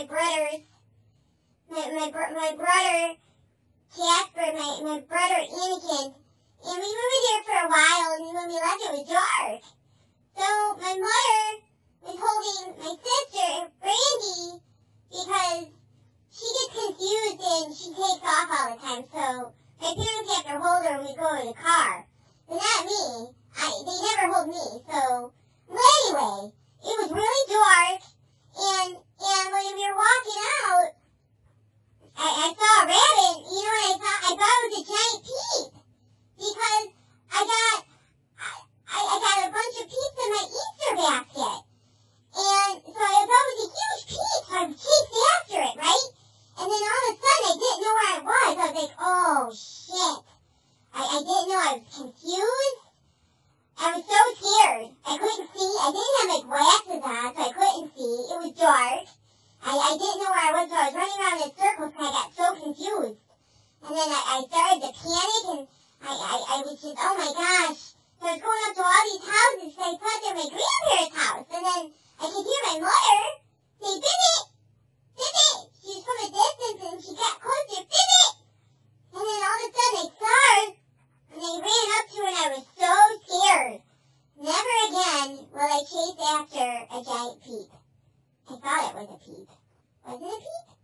my brother, my, br- my brother Casper, my my brother Anakin, and we were there for a while. And when we left, it was dark. So my mother was holding my sister Brandy because she gets confused and she takes off all the time. So my parents have to hold her when we go in the car. But not me. I they never hold me. So well, anyway, I, I saw a rabbit. you know, I thought, I thought it was a giant piece. Because I got, I, I got a bunch of peeps in my Easter basket. And so I thought it was a huge peep. so I chased after it, right? And then all of a sudden I didn't know where I was. I was like, oh shit. I, I didn't know, I was confused. I was so scared. I couldn't see. I didn't have my glasses on, so I couldn't see. It was dark. I, I didn't know where I was, so I was running around in circles. panic and I, I, I was just, oh my gosh. So I was going up to all these houses because I thought they my grandparents' house. And then I could hear my mother say, Britt Britt, Bibbit. She was from a distance and she got closer, Britt Britt. And then all of a sudden I saw her and I ran up to her and I was so scared. Never again will I chase after a giant peep. I thought it was a peep. Was it a peep?